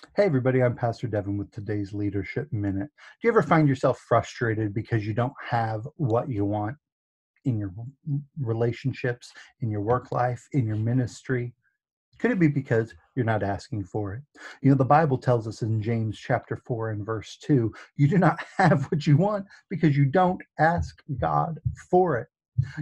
Hey, everybody, I'm Pastor Devin with today's Leadership Minute. Do you ever find yourself frustrated because you don't have what you want in your relationships, in your work life, in your ministry? Could it be because you're not asking for it? You know, the Bible tells us in James chapter 4 and verse 2 you do not have what you want because you don't ask God for it.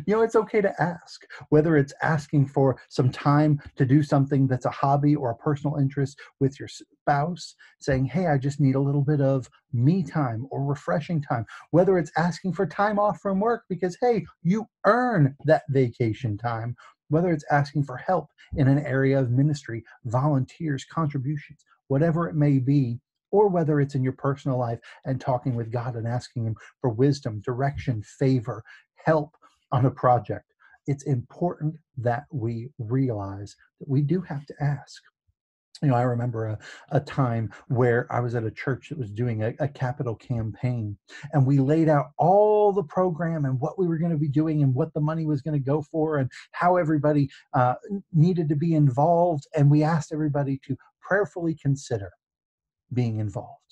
You know, it's okay to ask, whether it's asking for some time to do something that's a hobby or a personal interest with your spouse, saying, Hey, I just need a little bit of me time or refreshing time, whether it's asking for time off from work because, hey, you earn that vacation time, whether it's asking for help in an area of ministry, volunteers, contributions, whatever it may be or whether it's in your personal life and talking with God and asking Him for wisdom, direction, favor, help, on a project, it's important that we realize that we do have to ask. You know, I remember a, a time where I was at a church that was doing a, a capital campaign, and we laid out all the program and what we were going to be doing and what the money was going to go for and how everybody uh, needed to be involved. And we asked everybody to prayerfully consider being involved.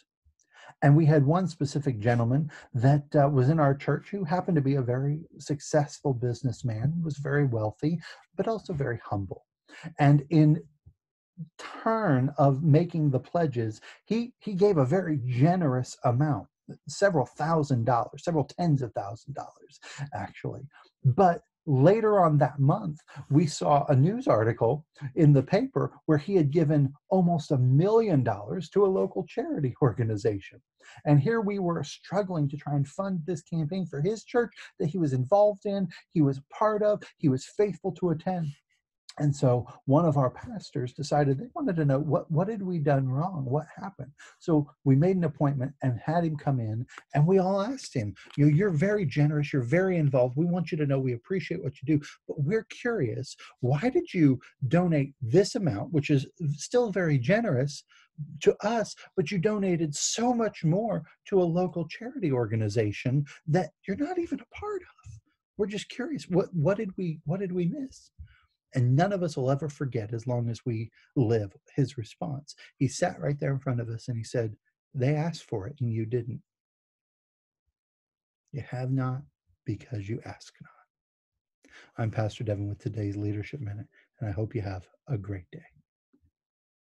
And we had one specific gentleman that uh, was in our church who happened to be a very successful businessman, was very wealthy, but also very humble. And in turn of making the pledges, he, he gave a very generous amount several thousand dollars, several tens of thousand dollars, actually. But later on that month, we saw a news article in the paper where he had given almost a million dollars to a local charity organization. And here we were struggling to try and fund this campaign for his church that he was involved in, he was part of, he was faithful to attend. And so one of our pastors decided they wanted to know what what had we done wrong? What happened? So we made an appointment and had him come in and we all asked him, you know, you're very generous, you're very involved. We want you to know we appreciate what you do, but we're curious, why did you donate this amount, which is still very generous, to us, but you donated so much more to a local charity organization that you're not even a part of. We're just curious. What what did we what did we miss? And none of us will ever forget as long as we live his response. He sat right there in front of us and he said, They asked for it and you didn't. You have not because you ask not. I'm Pastor Devin with today's Leadership Minute, and I hope you have a great day.